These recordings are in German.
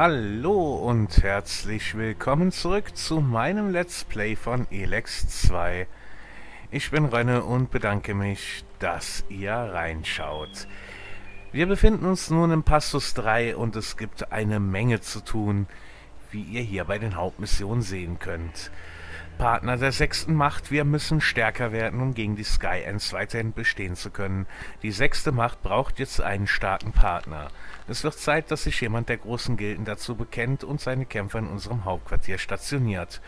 Hallo und herzlich willkommen zurück zu meinem Let's Play von Elex 2. Ich bin Rönne und bedanke mich, dass ihr reinschaut. Wir befinden uns nun im Passus 3 und es gibt eine Menge zu tun, wie ihr hier bei den Hauptmissionen sehen könnt. Partner der sechsten Macht, wir müssen stärker werden, um gegen die Sky Ends weiterhin bestehen zu können. Die sechste Macht braucht jetzt einen starken Partner. Es wird Zeit, dass sich jemand der großen Gilden dazu bekennt und seine Kämpfer in unserem Hauptquartier stationiert.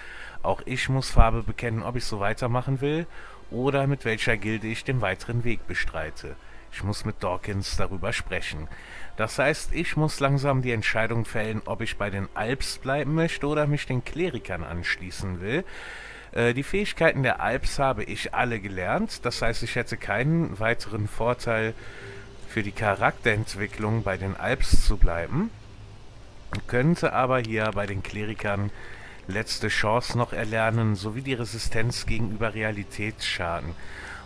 Auch ich muss Farbe bekennen, ob ich so weitermachen will oder mit welcher Gilde ich den weiteren Weg bestreite. Ich muss mit Dawkins darüber sprechen. Das heißt, ich muss langsam die Entscheidung fällen, ob ich bei den Alps bleiben möchte oder mich den Klerikern anschließen will. Äh, die Fähigkeiten der Alps habe ich alle gelernt. Das heißt, ich hätte keinen weiteren Vorteil für die Charakterentwicklung bei den Alps zu bleiben. Könnte aber hier bei den Klerikern letzte Chance noch erlernen, sowie die Resistenz gegenüber Realitätsschaden.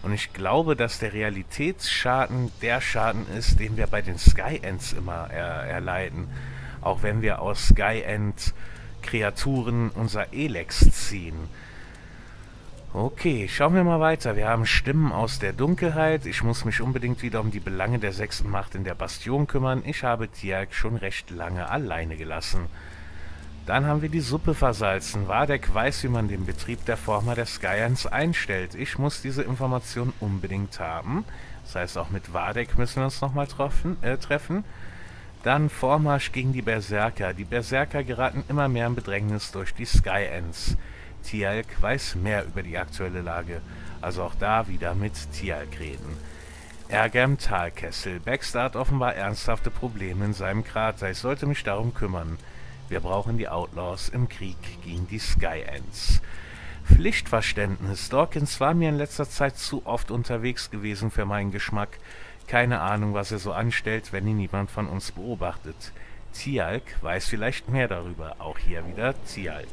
Und ich glaube, dass der Realitätsschaden der Schaden ist, den wir bei den Sky Ends immer er erleiden. Auch wenn wir aus Sky End Kreaturen unser Elex ziehen. Okay, schauen wir mal weiter. Wir haben Stimmen aus der Dunkelheit. Ich muss mich unbedingt wieder um die Belange der sechsten Macht in der Bastion kümmern. Ich habe Tiag schon recht lange alleine gelassen. Dann haben wir die Suppe versalzen. Wadek weiß, wie man den Betrieb der Former der Skyans einstellt. Ich muss diese Information unbedingt haben. Das heißt, auch mit Wadek müssen wir uns nochmal äh, treffen. Dann Vormarsch gegen die Berserker. Die Berserker geraten immer mehr in Bedrängnis durch die Skyans. Tialk weiß mehr über die aktuelle Lage. Also auch da wieder mit Tialk reden. Ärger im Talkessel. Baxter hat offenbar ernsthafte Probleme in seinem Krater. Ich sollte mich darum kümmern. Wir brauchen die Outlaws im Krieg gegen die Sky Ends. Pflichtverständnis. Dawkins war mir in letzter Zeit zu oft unterwegs gewesen für meinen Geschmack. Keine Ahnung, was er so anstellt, wenn ihn niemand von uns beobachtet. Tialk weiß vielleicht mehr darüber. Auch hier wieder Tialk.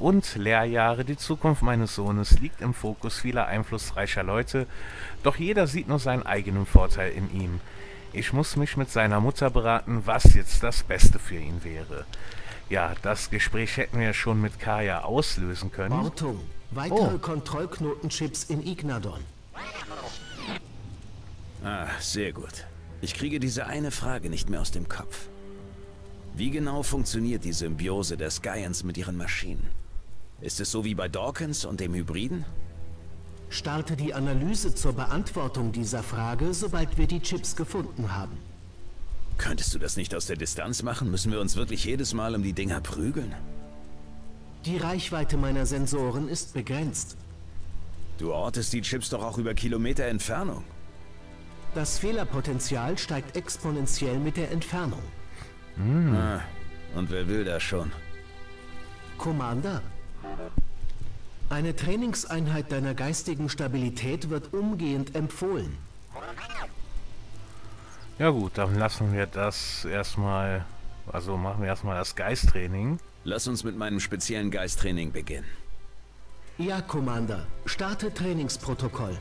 Und Lehrjahre, die Zukunft meines Sohnes liegt im Fokus vieler einflussreicher Leute, doch jeder sieht nur seinen eigenen Vorteil in ihm. Ich muss mich mit seiner Mutter beraten, was jetzt das Beste für ihn wäre. Ja, das Gespräch hätten wir schon mit Kaya auslösen können. Ortung. Weitere oh. Kontrollknotenchips in Ignadon. Ah, sehr gut. Ich kriege diese eine Frage nicht mehr aus dem Kopf. Wie genau funktioniert die Symbiose der Skyans mit ihren Maschinen? Ist es so wie bei Dawkins und dem Hybriden? Starte die Analyse zur Beantwortung dieser Frage, sobald wir die Chips gefunden haben. Könntest du das nicht aus der Distanz machen? Müssen wir uns wirklich jedes Mal um die Dinger prügeln? Die Reichweite meiner Sensoren ist begrenzt. Du ortest die Chips doch auch über Kilometer Entfernung. Das Fehlerpotenzial steigt exponentiell mit der Entfernung. Hm. Ah, und wer will das schon? Commander, eine Trainingseinheit deiner geistigen Stabilität wird umgehend empfohlen. Ja gut, dann lassen wir das erstmal, also machen wir erstmal das Geisttraining. Lass uns mit meinem speziellen Geisttraining beginnen. Ja, Commander. Starte Trainingsprotokoll.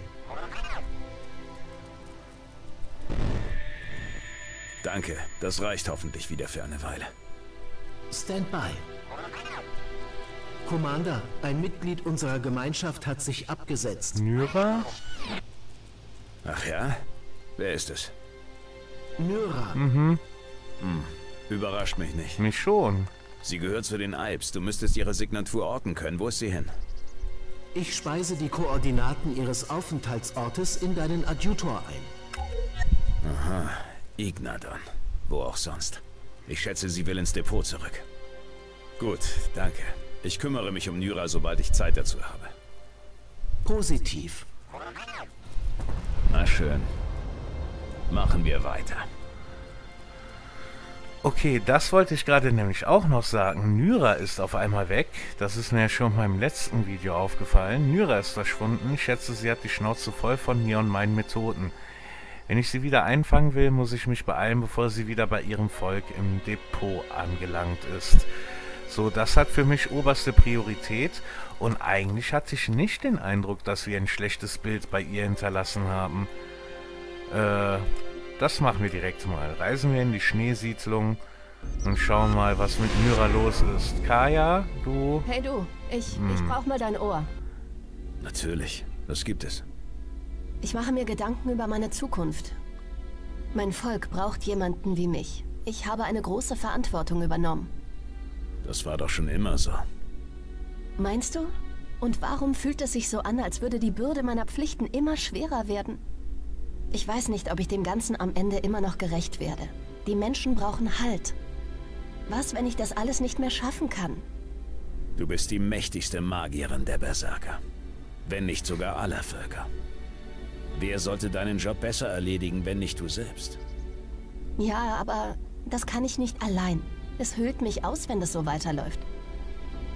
Danke, das reicht hoffentlich wieder für eine Weile. Standby. Commander, ein Mitglied unserer Gemeinschaft hat sich abgesetzt. Nyra? Ach ja? Wer ist es? Nyra. Mhm. Hm. Überrascht mich nicht. Mich schon. Sie gehört zu den Alps. Du müsstest ihre Signatur orten können. Wo ist sie hin? Ich speise die Koordinaten ihres Aufenthaltsortes in deinen Adjutor ein. Aha. Ignadon. Wo auch sonst. Ich schätze, sie will ins Depot zurück. Gut, danke. Ich kümmere mich um Nyra, sobald ich Zeit dazu habe. Positiv. Na schön. Machen wir weiter. Okay, das wollte ich gerade nämlich auch noch sagen. Nyra ist auf einmal weg. Das ist mir schon beim letzten Video aufgefallen. Nyra ist verschwunden. Ich schätze, sie hat die Schnauze voll von mir und meinen Methoden. Wenn ich sie wieder einfangen will, muss ich mich beeilen, bevor sie wieder bei ihrem Volk im Depot angelangt ist. So, das hat für mich oberste Priorität und eigentlich hatte ich nicht den Eindruck, dass wir ein schlechtes Bild bei ihr hinterlassen haben. Äh, das machen wir direkt mal. Reisen wir in die Schneesiedlung Und schauen mal, was mit Myra los ist. Kaya, du... Hey du, ich, hm. ich brauch mal dein Ohr. Natürlich, was gibt es? Ich mache mir Gedanken über meine Zukunft. Mein Volk braucht jemanden wie mich. Ich habe eine große Verantwortung übernommen. Das war doch schon immer so. Meinst du? Und warum fühlt es sich so an, als würde die Bürde meiner Pflichten immer schwerer werden? Ich weiß nicht, ob ich dem Ganzen am Ende immer noch gerecht werde. Die Menschen brauchen Halt. Was, wenn ich das alles nicht mehr schaffen kann? Du bist die mächtigste Magierin der Berserker. Wenn nicht sogar aller Völker. Wer sollte deinen Job besser erledigen, wenn nicht du selbst? Ja, aber das kann ich nicht allein. Es hüllt mich aus, wenn das so weiterläuft.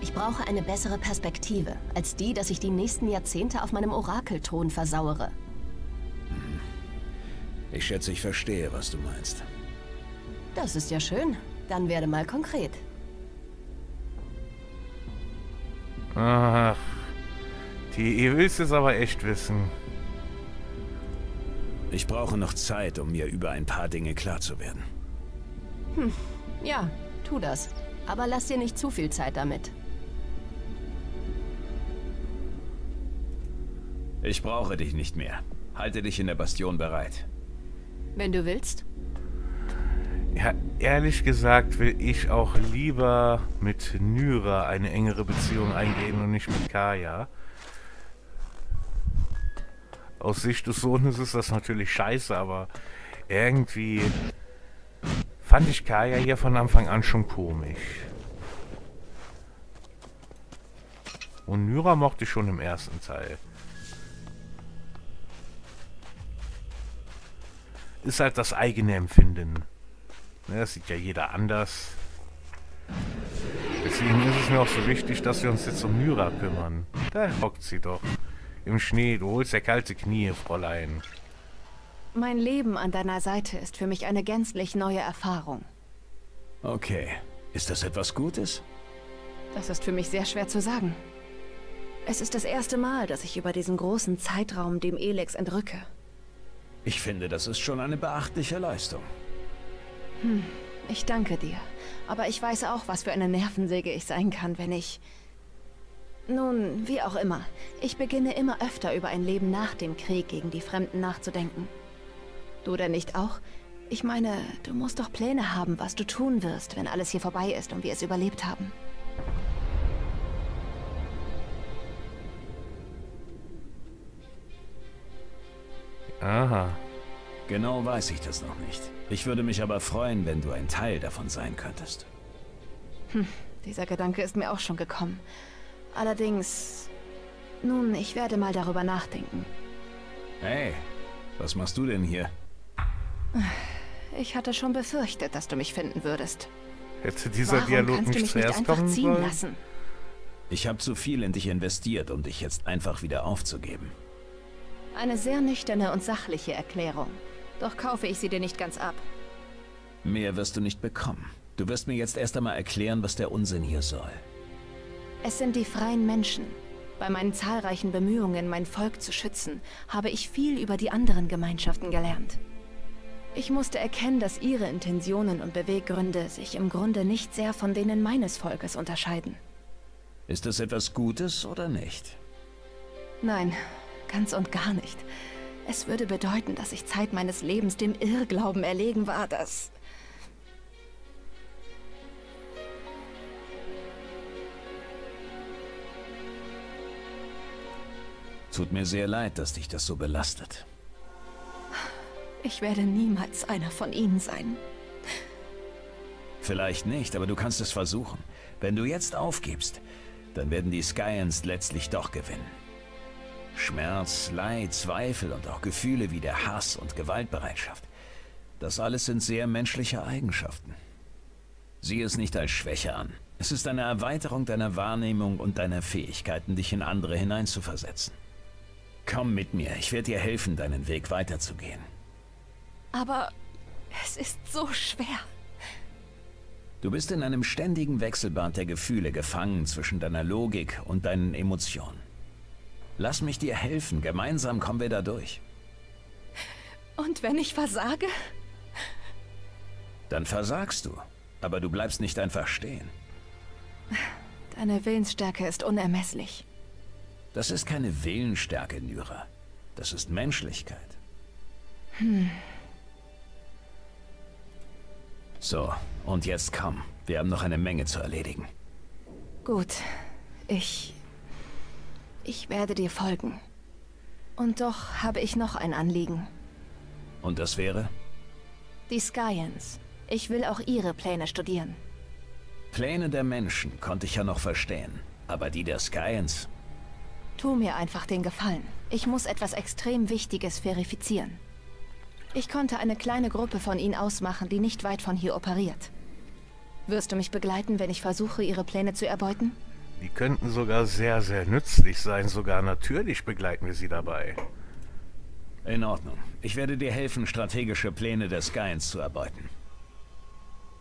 Ich brauche eine bessere Perspektive, als die, dass ich die nächsten Jahrzehnte auf meinem Orakelthron versauere. Hm. Ich schätze, ich verstehe, was du meinst. Das ist ja schön. Dann werde mal konkret. Ach, die, ihr willst es aber echt wissen. Ich brauche noch Zeit, um mir über ein paar Dinge klar zu werden. Hm, ja, tu das. Aber lass dir nicht zu viel Zeit damit. Ich brauche dich nicht mehr. Halte dich in der Bastion bereit. Wenn du willst. Ja, ehrlich gesagt will ich auch lieber mit Nyra eine engere Beziehung eingehen und nicht mit Kaya. Aus Sicht des Sohnes ist das natürlich scheiße, aber irgendwie fand ich Kaya hier von Anfang an schon komisch. Und Nyra mochte ich schon im ersten Teil. Ist halt das eigene Empfinden. Ne, das sieht ja jeder anders. Deswegen ist es mir auch so wichtig, dass wir uns jetzt um Myra kümmern. Da hockt sie doch. Im Schnee, du holst ja kalte Knie, Fräulein. Mein Leben an deiner Seite ist für mich eine gänzlich neue Erfahrung. Okay. Ist das etwas Gutes? Das ist für mich sehr schwer zu sagen. Es ist das erste Mal, dass ich über diesen großen Zeitraum dem Elex entrücke. Ich finde, das ist schon eine beachtliche Leistung. Hm, ich danke dir. Aber ich weiß auch, was für eine Nervensäge ich sein kann, wenn ich nun, wie auch immer. Ich beginne immer öfter über ein Leben nach dem Krieg gegen die Fremden nachzudenken. Du denn nicht auch? Ich meine, du musst doch Pläne haben, was du tun wirst, wenn alles hier vorbei ist und wir es überlebt haben. Aha. Genau weiß ich das noch nicht. Ich würde mich aber freuen, wenn du ein Teil davon sein könntest. Hm, dieser Gedanke ist mir auch schon gekommen. Allerdings... Nun, ich werde mal darüber nachdenken. Hey, was machst du denn hier? Ich hatte schon befürchtet, dass du mich finden würdest. Hätte dieser Warum Dialog kannst du mich nicht einfach ziehen sollen? lassen? Ich habe zu viel in dich investiert, um dich jetzt einfach wieder aufzugeben. Eine sehr nüchterne und sachliche Erklärung. Doch kaufe ich sie dir nicht ganz ab. Mehr wirst du nicht bekommen. Du wirst mir jetzt erst einmal erklären, was der Unsinn hier soll. Es sind die freien Menschen. Bei meinen zahlreichen Bemühungen, mein Volk zu schützen, habe ich viel über die anderen Gemeinschaften gelernt. Ich musste erkennen, dass ihre Intentionen und Beweggründe sich im Grunde nicht sehr von denen meines Volkes unterscheiden. Ist das etwas Gutes oder nicht? Nein, ganz und gar nicht. Es würde bedeuten, dass ich Zeit meines Lebens dem Irrglauben erlegen war, dass Tut mir sehr leid, dass dich das so belastet. Ich werde niemals einer von ihnen sein. Vielleicht nicht, aber du kannst es versuchen. Wenn du jetzt aufgibst, dann werden die Skyans letztlich doch gewinnen. Schmerz, Leid, Zweifel und auch Gefühle wie der Hass und Gewaltbereitschaft. Das alles sind sehr menschliche Eigenschaften. Sieh es nicht als Schwäche an. Es ist eine Erweiterung deiner Wahrnehmung und deiner Fähigkeiten, dich in andere hineinzuversetzen. Komm mit mir, ich werde dir helfen, deinen Weg weiterzugehen. Aber es ist so schwer. Du bist in einem ständigen Wechselbad der Gefühle gefangen zwischen deiner Logik und deinen Emotionen. Lass mich dir helfen, gemeinsam kommen wir da durch. Und wenn ich versage? Dann versagst du. Aber du bleibst nicht einfach stehen. Deine Willensstärke ist unermesslich. Das ist keine Willensstärke, Nyra. Das ist Menschlichkeit. Hm. So, und jetzt komm. Wir haben noch eine Menge zu erledigen. Gut. Ich... Ich werde dir folgen. Und doch habe ich noch ein Anliegen. Und das wäre? Die Skyans. Ich will auch ihre Pläne studieren. Pläne der Menschen konnte ich ja noch verstehen. Aber die der Skyans? Tu mir einfach den Gefallen. Ich muss etwas extrem Wichtiges verifizieren. Ich konnte eine kleine Gruppe von ihnen ausmachen, die nicht weit von hier operiert. Wirst du mich begleiten, wenn ich versuche, ihre Pläne zu erbeuten? Die könnten sogar sehr, sehr nützlich sein. Sogar natürlich begleiten wir sie dabei. In Ordnung. Ich werde dir helfen, strategische Pläne des Skyens zu erbeuten.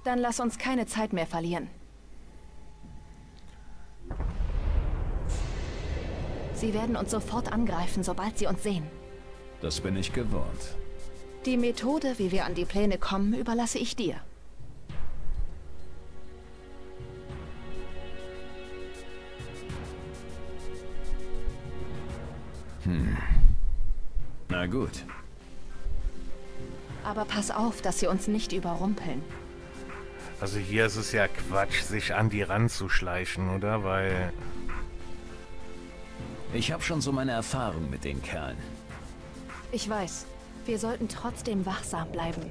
Dann lass uns keine Zeit mehr verlieren. Sie werden uns sofort angreifen, sobald sie uns sehen. Das bin ich gewohnt. Die Methode, wie wir an die Pläne kommen, überlasse ich dir. Hm. Na gut. Aber pass auf, dass sie uns nicht überrumpeln. Also hier ist es ja Quatsch, sich an die ranzuschleichen, oder? Weil... Ich habe schon so meine Erfahrung mit den Kerlen. Ich weiß. Wir sollten trotzdem wachsam bleiben.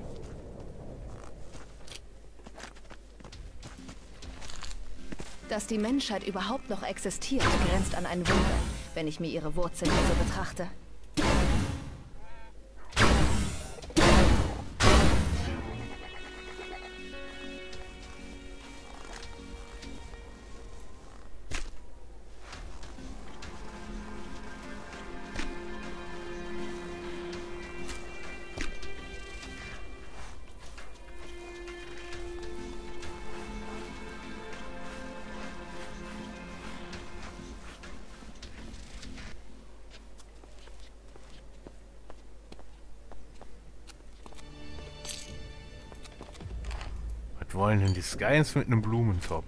Dass die Menschheit überhaupt noch existiert, grenzt an ein Wunder, wenn ich mir ihre Wurzeln so betrachte. Die Skyens mit einem Blumentopf?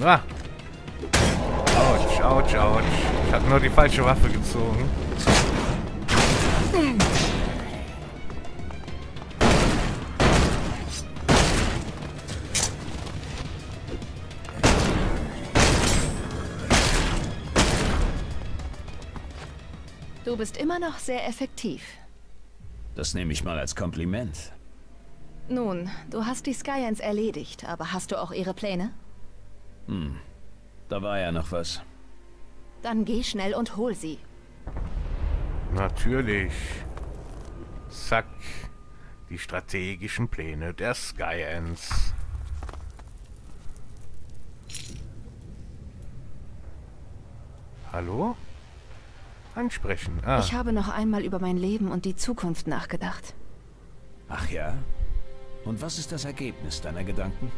Ah! Autsch, autsch, autsch. Ich habe nur die falsche Waffe gezogen. Du bist immer noch sehr effektiv. Das nehme ich mal als Kompliment. Nun, du hast die Skyans erledigt, aber hast du auch ihre Pläne? Hm, da war ja noch was. Dann geh schnell und hol sie. Natürlich. Zack. Die strategischen Pläne der Skyans. Hallo? Ansprechen. Ah. Ich habe noch einmal über mein Leben und die Zukunft nachgedacht. Ach ja? Und was ist das Ergebnis deiner Gedanken?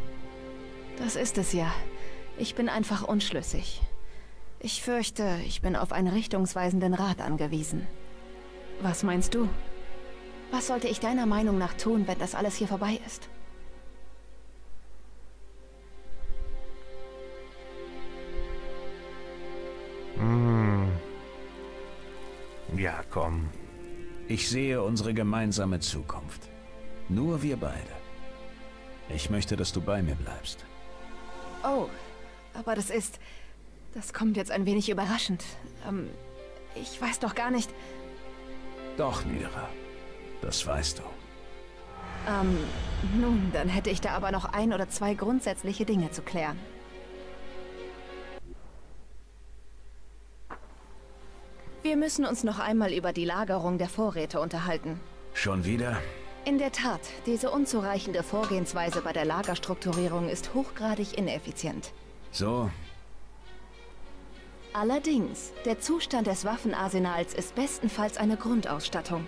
Das ist es ja. Ich bin einfach unschlüssig. Ich fürchte, ich bin auf einen richtungsweisenden Rat angewiesen. Was meinst du? Was sollte ich deiner Meinung nach tun, wenn das alles hier vorbei ist? Ja, komm. Ich sehe unsere gemeinsame Zukunft. Nur wir beide. Ich möchte, dass du bei mir bleibst. Oh, aber das ist... Das kommt jetzt ein wenig überraschend. Ähm, ich weiß doch gar nicht... Doch, Nira. Das weißt du. Ähm, nun, dann hätte ich da aber noch ein oder zwei grundsätzliche Dinge zu klären. Wir müssen uns noch einmal über die Lagerung der Vorräte unterhalten. Schon wieder? In der Tat, diese unzureichende Vorgehensweise bei der Lagerstrukturierung ist hochgradig ineffizient. So? Allerdings, der Zustand des Waffenarsenals ist bestenfalls eine Grundausstattung.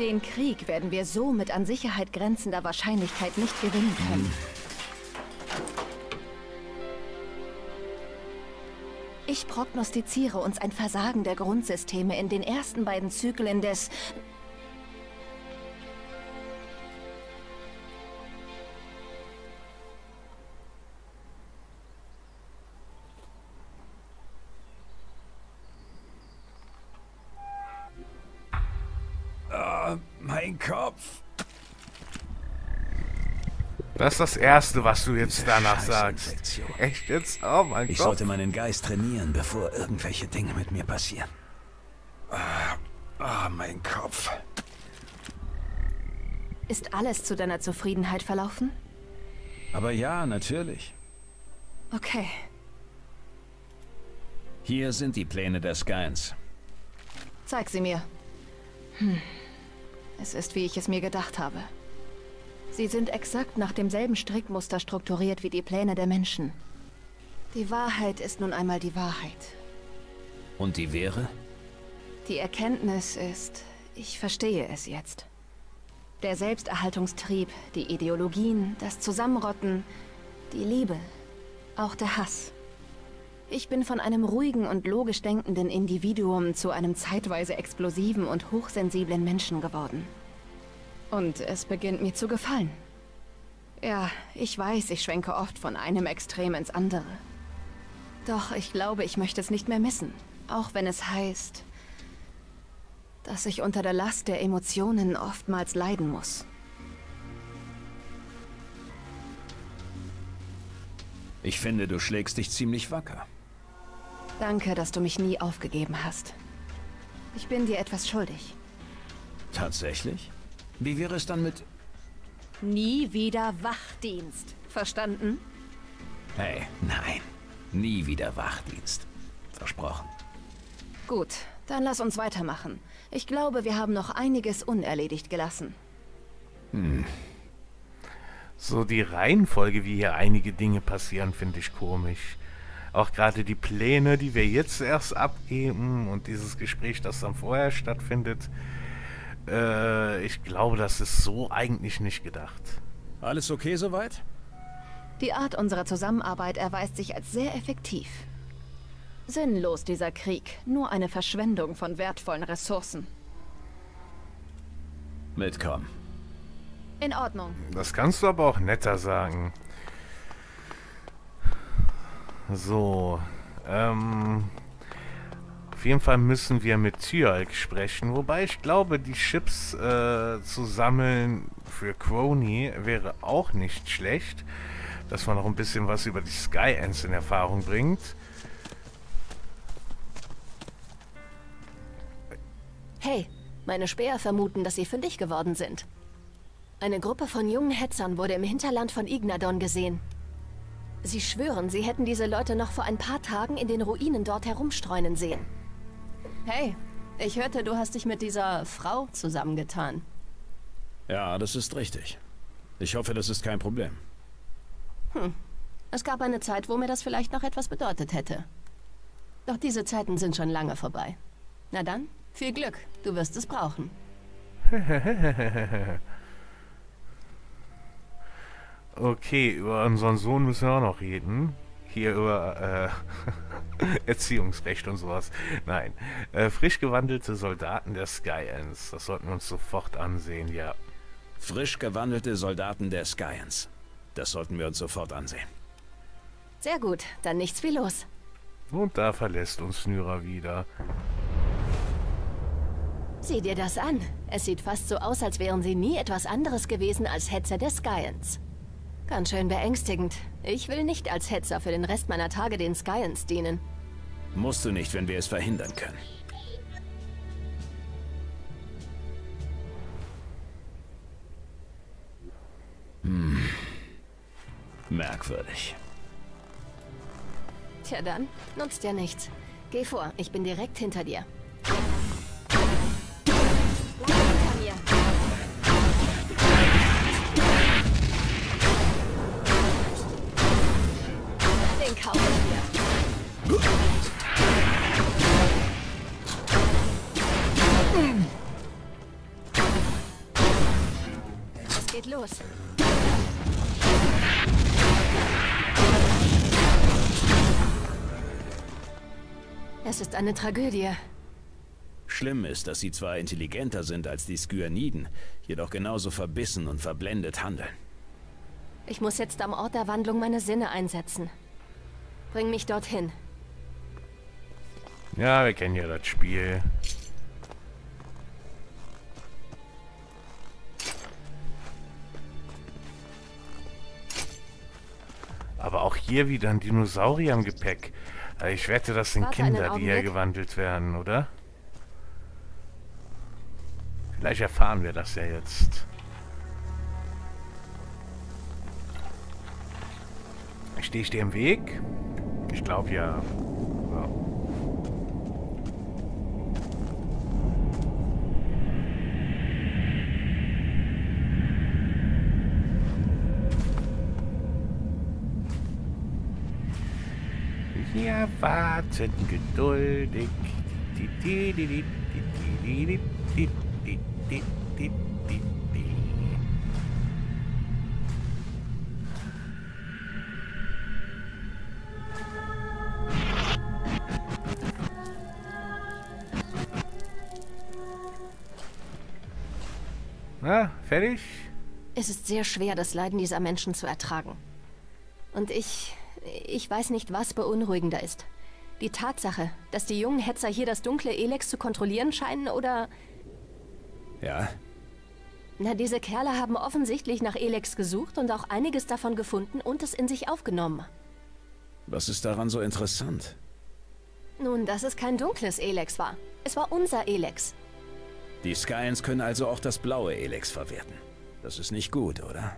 Den Krieg werden wir so mit an Sicherheit grenzender Wahrscheinlichkeit nicht gewinnen können. Hm. Ich prognostiziere uns ein Versagen der Grundsysteme in den ersten beiden Zyklen des... Das ist das Erste, was du jetzt Diese danach sagst. Echt jetzt? Oh mein Ich Gott. sollte meinen Geist trainieren, bevor irgendwelche Dinge mit mir passieren. Ah, ah, mein Kopf. Ist alles zu deiner Zufriedenheit verlaufen? Aber ja, natürlich. Okay. Hier sind die Pläne der Skyens. Zeig sie mir. Hm. Es ist, wie ich es mir gedacht habe. Sie sind exakt nach demselben Strickmuster strukturiert wie die Pläne der Menschen. Die Wahrheit ist nun einmal die Wahrheit. Und die wäre? Die Erkenntnis ist, ich verstehe es jetzt. Der Selbsterhaltungstrieb, die Ideologien, das Zusammenrotten, die Liebe, auch der Hass. Ich bin von einem ruhigen und logisch denkenden Individuum zu einem zeitweise explosiven und hochsensiblen Menschen geworden. Und es beginnt mir zu gefallen. Ja, ich weiß, ich schwenke oft von einem Extrem ins andere. Doch ich glaube, ich möchte es nicht mehr missen. Auch wenn es heißt, dass ich unter der Last der Emotionen oftmals leiden muss. Ich finde, du schlägst dich ziemlich wacker. Danke, dass du mich nie aufgegeben hast. Ich bin dir etwas schuldig. Tatsächlich? Wie wäre es dann mit... Nie wieder Wachdienst. Verstanden? Hey, nein. Nie wieder Wachdienst. Versprochen. Gut, dann lass uns weitermachen. Ich glaube, wir haben noch einiges unerledigt gelassen. So die Reihenfolge, wie hier einige Dinge passieren, finde ich komisch. Auch gerade die Pläne, die wir jetzt erst abgeben und dieses Gespräch, das dann vorher stattfindet. Äh, ich glaube, das ist so eigentlich nicht gedacht. Alles okay soweit? Die Art unserer Zusammenarbeit erweist sich als sehr effektiv. Sinnlos dieser Krieg, nur eine Verschwendung von wertvollen Ressourcen. Mitkommen. In Ordnung. Das kannst du aber auch netter sagen. So, ähm... Auf jeden Fall müssen wir mit Tyalk sprechen, wobei ich glaube, die Chips äh, zu sammeln für Crony wäre auch nicht schlecht, dass man noch ein bisschen was über die Sky Ants in Erfahrung bringt. Hey, meine Späher vermuten, dass sie fündig geworden sind. Eine Gruppe von jungen Hetzern wurde im Hinterland von Ignadon gesehen. Sie schwören, sie hätten diese Leute noch vor ein paar Tagen in den Ruinen dort herumstreunen sehen. Hey, ich hörte, du hast dich mit dieser Frau zusammengetan. Ja, das ist richtig. Ich hoffe, das ist kein Problem. Es gab eine Zeit, wo mir das vielleicht noch etwas bedeutet hätte. Doch diese Zeiten sind schon lange vorbei. Na dann, viel Glück. Du wirst es brauchen. Okay, über unseren Sohn müssen wir auch noch reden. Hier über äh, Erziehungsrecht und sowas. Nein. Äh, frisch gewandelte Soldaten der Sky Ants. Das sollten wir uns sofort ansehen, ja. Frisch gewandelte Soldaten der Skyans. Das sollten wir uns sofort ansehen. Sehr gut, dann nichts wie los. Und da verlässt uns Nyra wieder. Sieh dir das an. Es sieht fast so aus, als wären sie nie etwas anderes gewesen als Hetzer der Skyans. Ganz schön beängstigend. Ich will nicht als Hetzer für den Rest meiner Tage den Skyans dienen. Musst du nicht, wenn wir es verhindern können. Hm. Merkwürdig. Tja dann, nutzt ja nichts. Geh vor, ich bin direkt hinter dir. Los. Es ist eine Tragödie. Schlimm ist, dass sie zwar intelligenter sind als die Skyaniden, jedoch genauso verbissen und verblendet handeln. Ich muss jetzt am Ort der Wandlung meine Sinne einsetzen. Bring mich dorthin. Ja, wir kennen ja das Spiel. Aber auch hier wieder ein Dinosaurier im Gepäck. Äh, Ich wette, das sind Warte Kinder, die Augenblick. hergewandelt werden, oder? Vielleicht erfahren wir das ja jetzt. Stehe ich dir im Weg? Ich glaube ja. Di- di- di. Na, fertig? Es ist sehr schwer, das Leiden dieser Menschen zu ertragen. Und ich... ich weiß nicht, was beunruhigender ist. Die Tatsache, dass die jungen Hetzer hier das dunkle Elex zu kontrollieren scheinen oder... Ja? Na, diese Kerle haben offensichtlich nach Elex gesucht und auch einiges davon gefunden und es in sich aufgenommen. Was ist daran so interessant? Nun, dass es kein dunkles Elex war. Es war unser Elex. Die Skyans können also auch das blaue Elex verwerten. Das ist nicht gut, oder?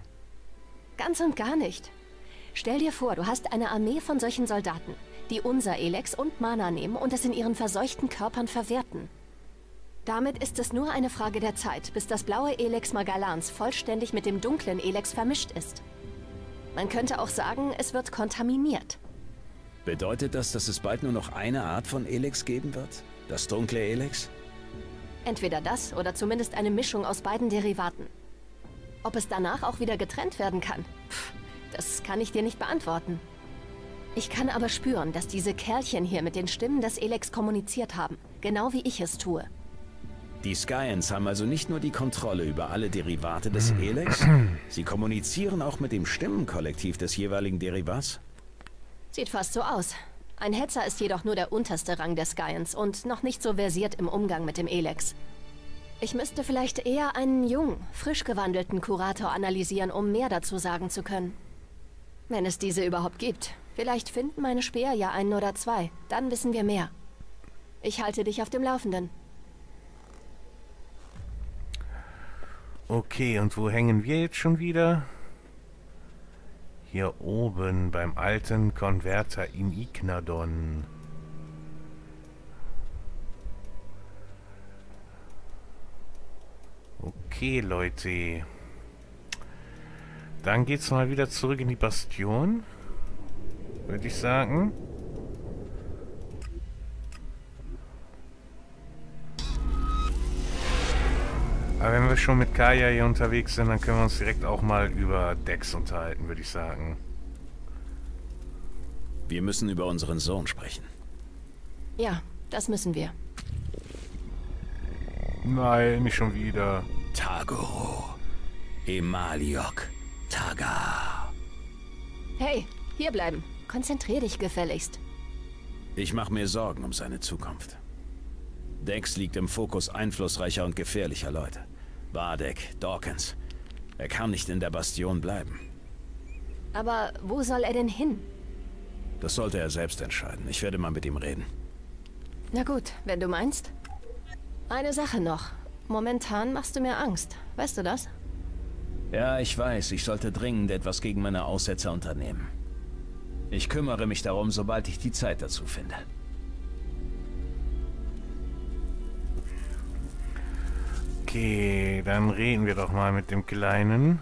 Ganz und gar nicht. Stell dir vor, du hast eine Armee von solchen Soldaten, die unser Elex und Mana nehmen und es in ihren verseuchten Körpern verwerten. Damit ist es nur eine Frage der Zeit, bis das blaue Elex Magalans vollständig mit dem dunklen Elex vermischt ist. Man könnte auch sagen, es wird kontaminiert. Bedeutet das, dass es bald nur noch eine Art von Elex geben wird? Das dunkle Elex? Entweder das oder zumindest eine Mischung aus beiden Derivaten. Ob es danach auch wieder getrennt werden kann, pff, das kann ich dir nicht beantworten. Ich kann aber spüren, dass diese Kerlchen hier mit den Stimmen des Elex kommuniziert haben, genau wie ich es tue. Die Skyans haben also nicht nur die Kontrolle über alle Derivate des Elex, sie kommunizieren auch mit dem Stimmenkollektiv des jeweiligen Derivats? Sieht fast so aus. Ein Hetzer ist jedoch nur der unterste Rang der Skyans und noch nicht so versiert im Umgang mit dem Elex. Ich müsste vielleicht eher einen jungen, frisch gewandelten Kurator analysieren, um mehr dazu sagen zu können. Wenn es diese überhaupt gibt. Vielleicht finden meine Speer ja einen oder zwei. Dann wissen wir mehr. Ich halte dich auf dem Laufenden. Okay, und wo hängen wir jetzt schon wieder? Hier oben beim alten Konverter in Ignadon. Okay, Leute. Dann geht's mal wieder zurück in die Bastion. Würde ich sagen. Aber wenn wir schon mit Kaya hier unterwegs sind, dann können wir uns direkt auch mal über Dex unterhalten, würde ich sagen. Wir müssen über unseren Sohn sprechen. Ja, das müssen wir. Nein, nicht schon wieder. Tagoro. Emaliok. Taga. Hey, hier bleiben. Konzentrier dich gefälligst. Ich mache mir Sorgen um seine Zukunft. Dex liegt im Fokus einflussreicher und gefährlicher Leute. Badek, Dawkins. Er kann nicht in der Bastion bleiben. Aber wo soll er denn hin? Das sollte er selbst entscheiden. Ich werde mal mit ihm reden. Na gut, wenn du meinst. Eine Sache noch. Momentan machst du mir Angst. Weißt du das? Ja, ich weiß, ich sollte dringend etwas gegen meine Aussetzer unternehmen. Ich kümmere mich darum, sobald ich die Zeit dazu finde. Okay, dann reden wir doch mal mit dem Kleinen.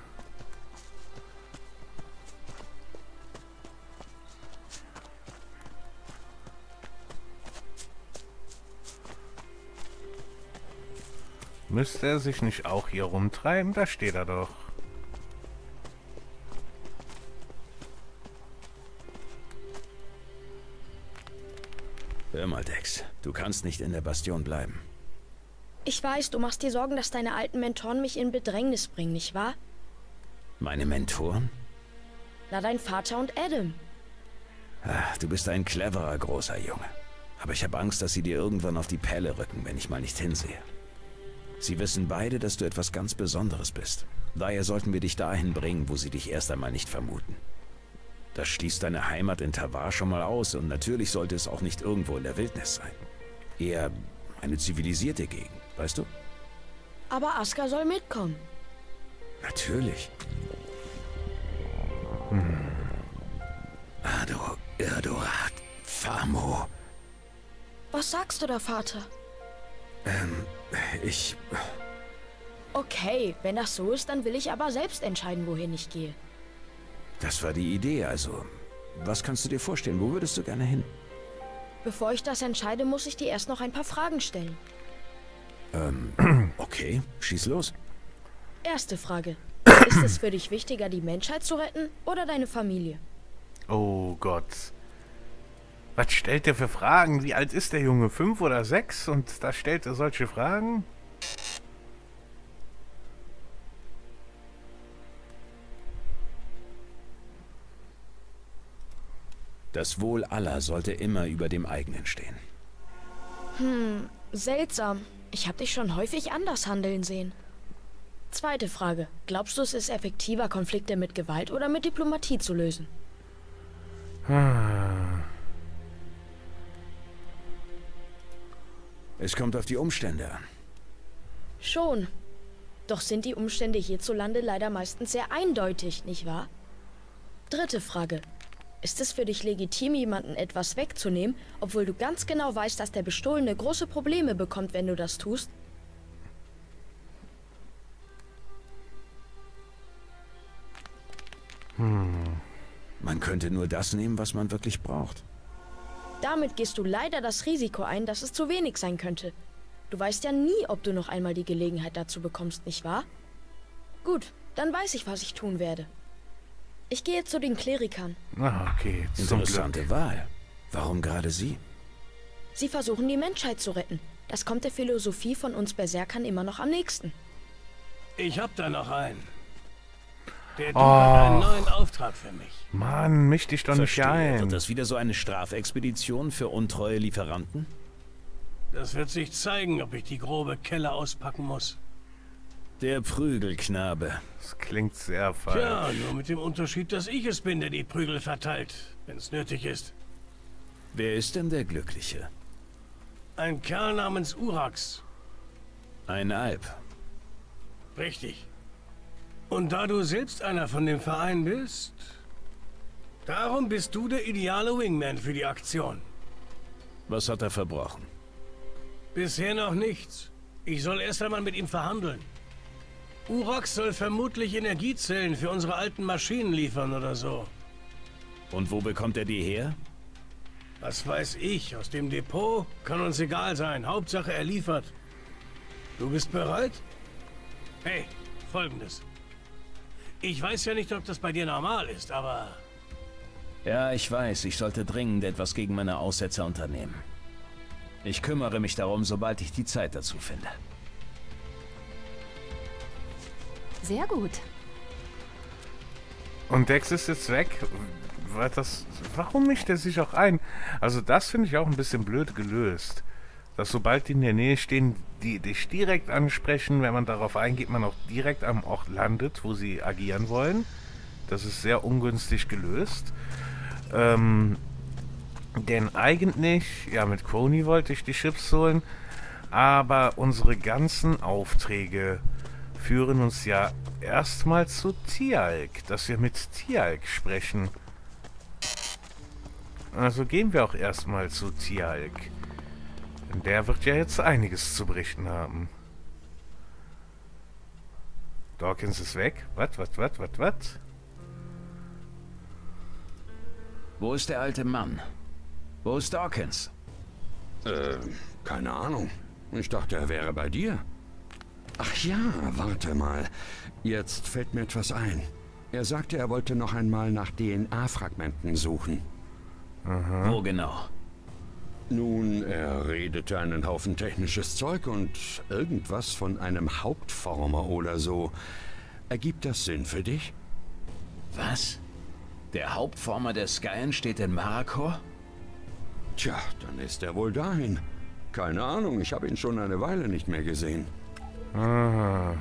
Müsste er sich nicht auch hier rumtreiben? Da steht er doch. Hör mal, Dex. Du kannst nicht in der Bastion bleiben. Ich weiß, du machst dir Sorgen, dass deine alten Mentoren mich in Bedrängnis bringen, nicht wahr? Meine Mentoren? Na, dein Vater und Adam. Ach, du bist ein cleverer, großer Junge. Aber ich habe Angst, dass sie dir irgendwann auf die Pelle rücken, wenn ich mal nicht hinsehe. Sie wissen beide, dass du etwas ganz Besonderes bist. Daher sollten wir dich dahin bringen, wo sie dich erst einmal nicht vermuten. Das schließt deine Heimat in Tavar schon mal aus und natürlich sollte es auch nicht irgendwo in der Wildnis sein. Eher eine zivilisierte Gegend, weißt du? Aber Aska soll mitkommen. Natürlich. Hm. Ado, Irdorat, Famo. Was sagst du da, Vater? Ähm, ich... Okay, wenn das so ist, dann will ich aber selbst entscheiden, wohin ich gehe. Das war die Idee, also. Was kannst du dir vorstellen? Wo würdest du gerne hin? Bevor ich das entscheide, muss ich dir erst noch ein paar Fragen stellen. Ähm, okay, schieß los. Erste Frage. Ist es für dich wichtiger, die Menschheit zu retten oder deine Familie? Oh Gott. Was stellt er für Fragen? Wie alt ist der Junge? Fünf oder sechs? Und da stellt er solche Fragen? Das Wohl aller sollte immer über dem eigenen stehen. Hm, seltsam. Ich habe dich schon häufig anders handeln sehen. Zweite Frage. Glaubst du, es ist effektiver, Konflikte mit Gewalt oder mit Diplomatie zu lösen? Es kommt auf die Umstände an. Schon. Doch sind die Umstände hierzulande leider meistens sehr eindeutig, nicht wahr? Dritte Frage. Ist es für dich legitim, jemanden etwas wegzunehmen, obwohl du ganz genau weißt, dass der Bestohlene große Probleme bekommt, wenn du das tust? Hm. Man könnte nur das nehmen, was man wirklich braucht. Damit gehst du leider das Risiko ein, dass es zu wenig sein könnte. Du weißt ja nie, ob du noch einmal die Gelegenheit dazu bekommst, nicht wahr? Gut, dann weiß ich, was ich tun werde. Ich gehe zu den Klerikern. Ah, okay. Interessante Wahl. Warum gerade Sie? Sie versuchen, die Menschheit zu retten. Das kommt der Philosophie von uns Berserkern immer noch am nächsten. Ich hab da noch einen. Der Duke oh. hat einen neuen Auftrag für mich. Mann, misch dich doch Verstehe. nicht ein. Wird das wieder so eine Strafexpedition für untreue Lieferanten? Das wird sich zeigen, ob ich die grobe Kelle auspacken muss. Der Prügelknabe. Das klingt sehr falsch. Ja, nur mit dem Unterschied, dass ich es bin, der die Prügel verteilt, wenn es nötig ist. Wer ist denn der Glückliche? Ein Kerl namens Urax. Ein Alp. Richtig. Und da du selbst einer von dem Verein bist, darum bist du der ideale Wingman für die Aktion. Was hat er verbrochen? Bisher noch nichts. Ich soll erst einmal mit ihm verhandeln. Urax soll vermutlich Energiezellen für unsere alten Maschinen liefern oder so. Und wo bekommt er die her? Was weiß ich, aus dem Depot? Kann uns egal sein. Hauptsache er liefert. Du bist bereit? Hey, folgendes. Ich weiß ja nicht, ob das bei dir normal ist, aber... Ja, ich weiß. Ich sollte dringend etwas gegen meine Aussetzer unternehmen. Ich kümmere mich darum, sobald ich die Zeit dazu finde. Sehr gut. Und Dex ist jetzt weg. Das, warum mischt er sich auch ein? Also das finde ich auch ein bisschen blöd gelöst. Dass sobald die in der Nähe stehen, die dich direkt ansprechen, wenn man darauf eingeht, man auch direkt am Ort landet, wo sie agieren wollen. Das ist sehr ungünstig gelöst. Ähm, denn eigentlich, ja, mit Crony wollte ich die Chips holen, aber unsere ganzen Aufträge führen uns ja erstmal zu Tialk, dass wir mit Tialk sprechen. Also gehen wir auch erstmal zu Tialk. Denn der wird ja jetzt einiges zu berichten haben. Dawkins ist weg. Was, was, was, was, was? Wo ist der alte Mann? Wo ist Dawkins? Äh, keine Ahnung. Ich dachte, er wäre bei dir. Ach ja, warte mal. Jetzt fällt mir etwas ein. Er sagte, er wollte noch einmal nach DNA-Fragmenten suchen. Aha. Wo genau? Nun, er redete einen Haufen technisches Zeug und irgendwas von einem Hauptformer oder so. Ergibt das Sinn für dich? Was? Der Hauptformer der Skyen steht in Marakor? Tja, dann ist er wohl dahin. Keine Ahnung, ich habe ihn schon eine Weile nicht mehr gesehen. Ah.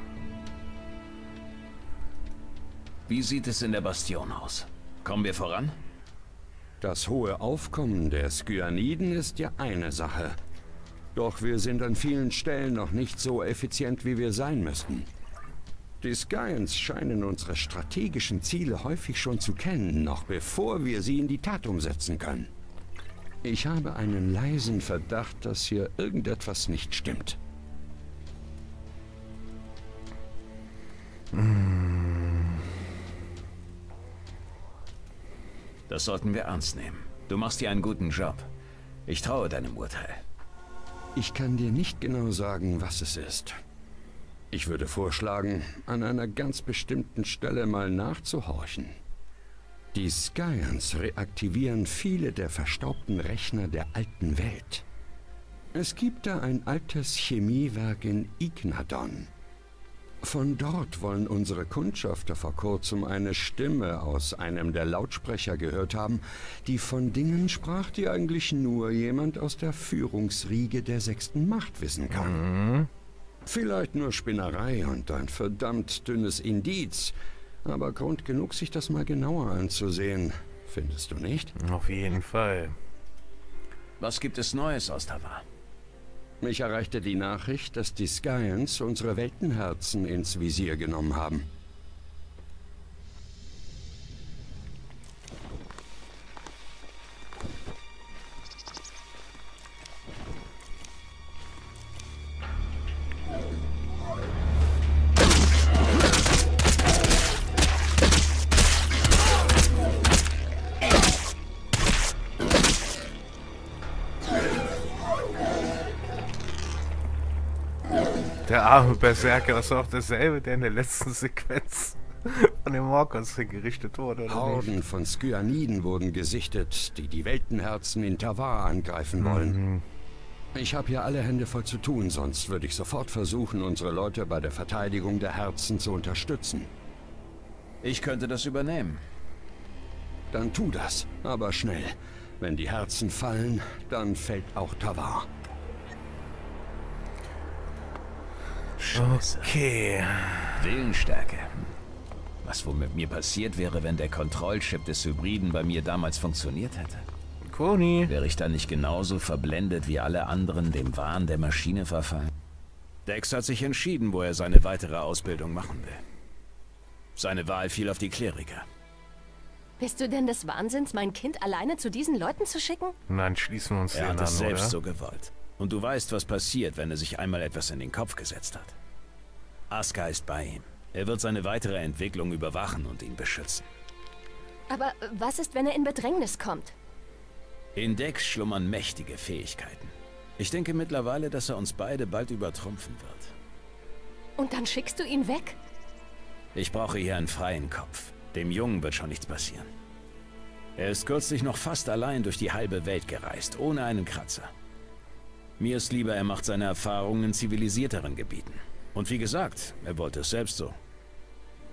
Wie sieht es in der Bastion aus? Kommen wir voran? Das hohe Aufkommen der Skyaniden ist ja eine Sache. Doch wir sind an vielen Stellen noch nicht so effizient, wie wir sein müssten. Die Skyans scheinen unsere strategischen Ziele häufig schon zu kennen, noch bevor wir sie in die Tat umsetzen können. Ich habe einen leisen Verdacht, dass hier irgendetwas nicht stimmt. Das sollten wir ernst nehmen. Du machst hier einen guten Job. Ich traue deinem Urteil. Ich kann dir nicht genau sagen, was es ist. Ich würde vorschlagen, an einer ganz bestimmten Stelle mal nachzuhorchen. Die Skyans reaktivieren viele der verstaubten Rechner der alten Welt. Es gibt da ein altes Chemiewerk in Ignadon. Von dort wollen unsere Kundschafter vor kurzem eine Stimme aus einem der Lautsprecher gehört haben, die von Dingen sprach, die eigentlich nur jemand aus der Führungsriege der sechsten Macht wissen kann. Vielleicht nur Spinnerei und ein verdammt dünnes Indiz, aber Grund genug, sich das mal genauer anzusehen, findest du nicht? Auf jeden Fall. Was gibt es Neues aus Tavar? Mich erreichte die Nachricht, dass die Skyans unsere Weltenherzen ins Visier genommen haben. Der arme Berserker ist auch derselbe, der in der letzten Sequenz von den Morkons gerichtet wurde, oder nicht? Horden von Skyaniden wurden gesichtet, die die Weltenherzen in Tavar angreifen wollen. Ich habe hier alle Hände voll zu tun, sonst würde ich sofort versuchen, unsere Leute bei der Verteidigung der Herzen zu unterstützen. Ich könnte das übernehmen. Dann tu das, aber schnell. Wenn die Herzen fallen, dann fällt auch Tavar. Scheiße. Okay. Willensstärke. Was wohl mit mir passiert wäre, wenn der Kontrollchip des Hybriden bei mir damals funktioniert hätte? Koni. Wäre ich dann nicht genauso verblendet wie alle anderen dem Wahn der Maschine verfallen? Dex hat sich entschieden, wo er seine weitere Ausbildung machen will. Seine Wahl fiel auf die Kleriker. Bist du denn des Wahnsinns, mein Kind alleine zu diesen Leuten zu schicken? Dann schließen wir uns Er den hat an, es selbst oder? so gewollt. Und du weißt, was passiert, wenn er sich einmal etwas in den Kopf gesetzt hat. Aska ist bei ihm. Er wird seine weitere Entwicklung überwachen und ihn beschützen. Aber was ist, wenn er in Bedrängnis kommt? In Dex schlummern mächtige Fähigkeiten. Ich denke mittlerweile, dass er uns beide bald übertrumpfen wird. Und dann schickst du ihn weg? Ich brauche hier einen freien Kopf. Dem Jungen wird schon nichts passieren. Er ist kürzlich noch fast allein durch die halbe Welt gereist, ohne einen Kratzer. Mir ist lieber, er macht seine Erfahrungen in zivilisierteren Gebieten. Und wie gesagt, er wollte es selbst so.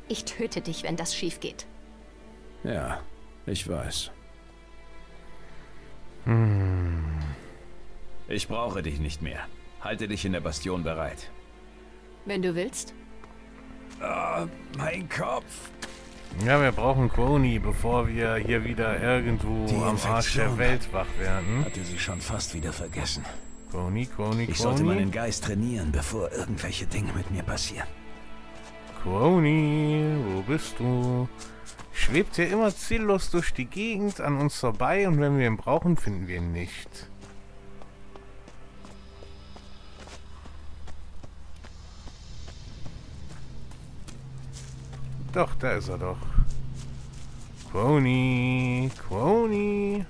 Ich töte dich, wenn das schief geht. Ja, ich weiß. Ich brauche dich nicht mehr. Halte dich in der Bastion bereit. Wenn du willst. Mein Kopf! Ja, wir brauchen Koni, bevor wir hier wieder irgendwo Die am Arsch der. Welt wach werden. Hatte sie schon fast wieder vergessen. Koni, Koni, Ich sollte meinen. Geist trainieren, bevor irgendwelche Dinge mit mir passieren. Koni, wo bist du? Schwebt hier immer ziellos durch die Gegend an uns vorbei und wenn wir ihn brauchen, finden wir ihn nicht. Doch, da ist er doch. Quoni, Quoni.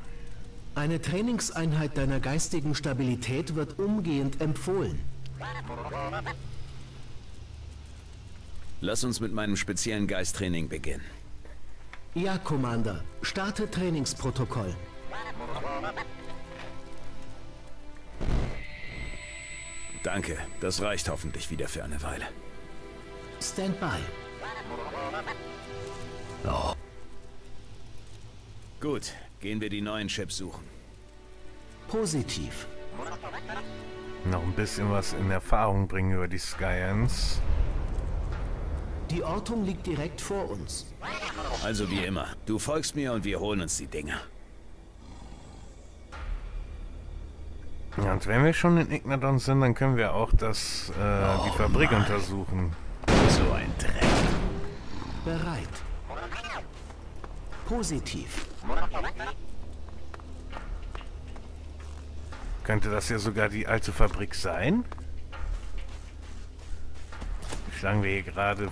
Eine Trainingseinheit deiner geistigen Stabilität wird umgehend empfohlen. Lass uns mit meinem speziellen Geisttraining beginnen. Ja, Commander. Starte Trainingsprotokoll. Danke, das reicht hoffentlich wieder für eine Weile. Stand by. Oh. Gut, gehen wir die neuen Chips suchen. Positiv. Noch ein bisschen was in Erfahrung bringen über die Skyans. Die Ortung liegt direkt vor uns. Also wie immer, du folgst mir und wir holen uns die Dinger. Ja, und wenn wir schon in Ignadon sind, dann können wir auch das, äh, die Fabrik untersuchen. So ein Dreck. Bereit. Positiv. Könnte das ja sogar die alte Fabrik sein? Schlagen wir hier gerade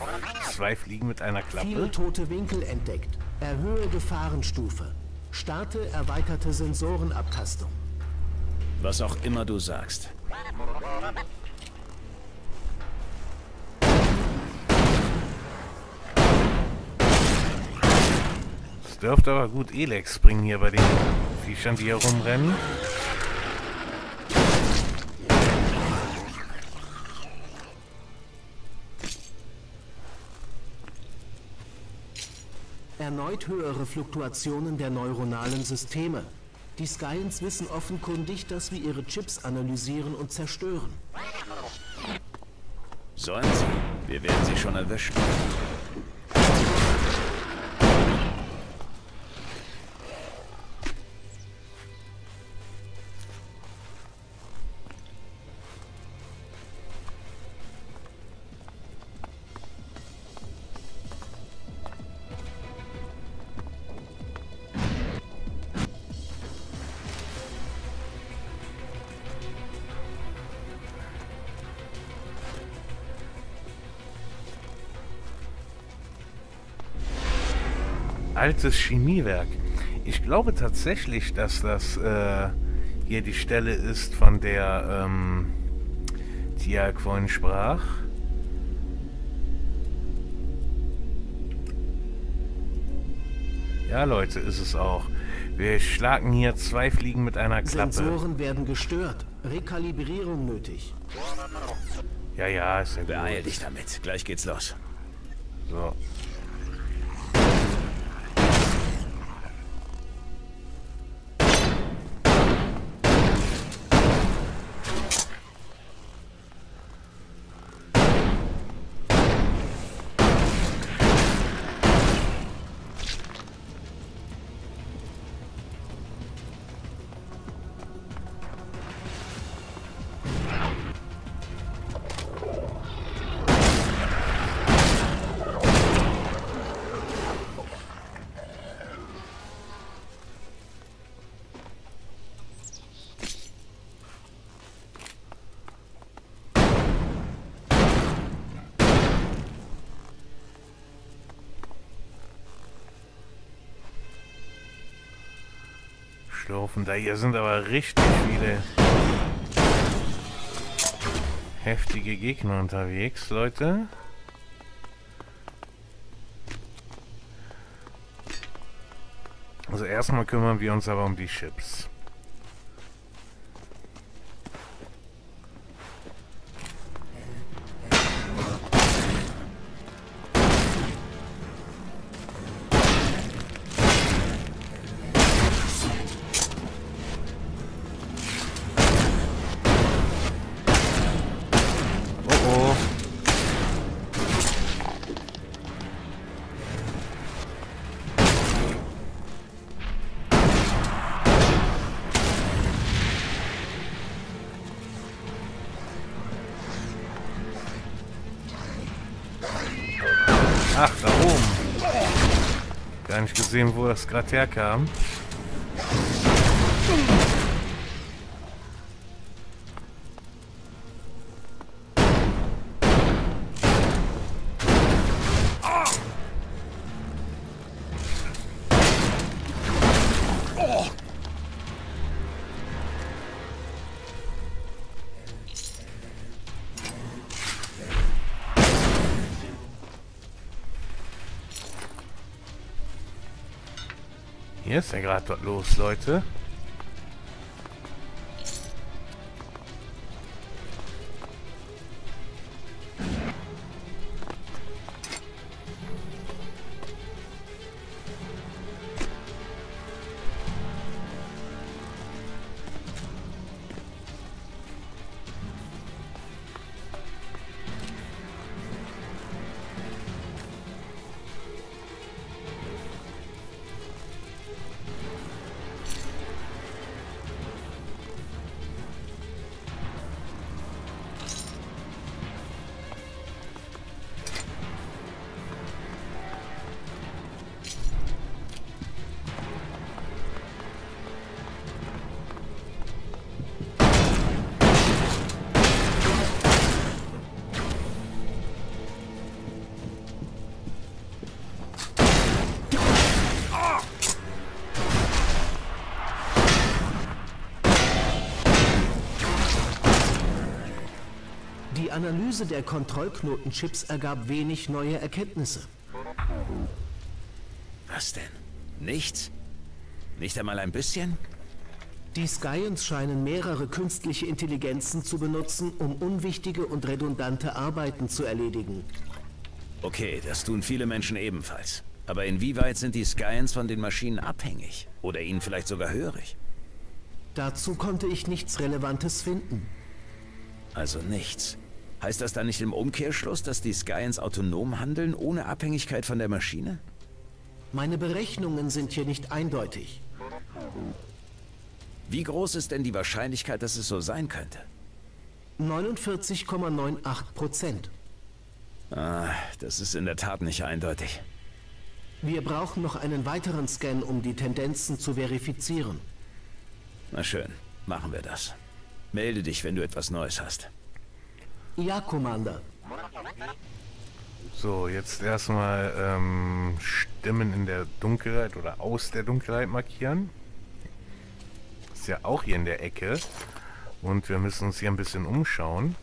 zwei Fliegen mit einer Viele Klappe? tote Winkel entdeckt. Erhöhe Gefahrenstufe. Starte erweiterte Sensorenabtastung. Was auch immer du sagst. Dürfte aber gut Elex bringen hier bei den Viechern, die hier rumrennen. Erneut höhere Fluktuationen der neuronalen Systeme. Die Skyans wissen offenkundig, dass wir ihre Chips analysieren und zerstören. Sollen sie? Wir werden sie schon erwischen. Altes Chemiewerk. Ich glaube tatsächlich, dass das äh, hier die Stelle ist, von der ähm, Tiag vorhin sprach. Ja, Leute, ist es auch. Wir schlagen hier zwei Fliegen mit einer Klappe. Sensoren werden gestört. Rekalibrierung nötig. Ja, ja, ist ja Beeil dich damit. Gleich geht's los. So. Schlurfen. Da hier sind aber richtig viele heftige Gegner unterwegs, Leute. Also erstmal kümmern wir uns aber um die Chips. Wo das gerade herkam. Hier ist ja gerade was los, Leute. Die Analyse der Kontrollknotenchips ergab wenig neue Erkenntnisse. Was denn? Nichts? Nicht einmal ein bisschen? Die Skyans scheinen mehrere künstliche Intelligenzen zu benutzen, um unwichtige und redundante Arbeiten zu erledigen. Okay, das tun viele Menschen ebenfalls. Aber inwieweit sind die Skyans von den Maschinen abhängig? Oder ihnen vielleicht sogar hörig? Dazu konnte ich nichts Relevantes finden. Also nichts. Heißt das dann nicht im Umkehrschluss, dass die Skyans autonom handeln, ohne Abhängigkeit von der Maschine? Meine Berechnungen sind hier nicht eindeutig. Wie groß ist denn die Wahrscheinlichkeit, dass es so sein könnte? 49,98 Prozent. Ah, das ist in der Tat nicht eindeutig. Wir brauchen noch einen weiteren Scan, um die Tendenzen zu verifizieren. Na schön, machen wir das. Melde dich, wenn du etwas Neues hast. Ja, Commander. So, jetzt erstmal ähm, Stimmen in der Dunkelheit oder aus der Dunkelheit markieren. Ist ja auch hier in der Ecke. Und wir müssen uns hier ein bisschen umschauen.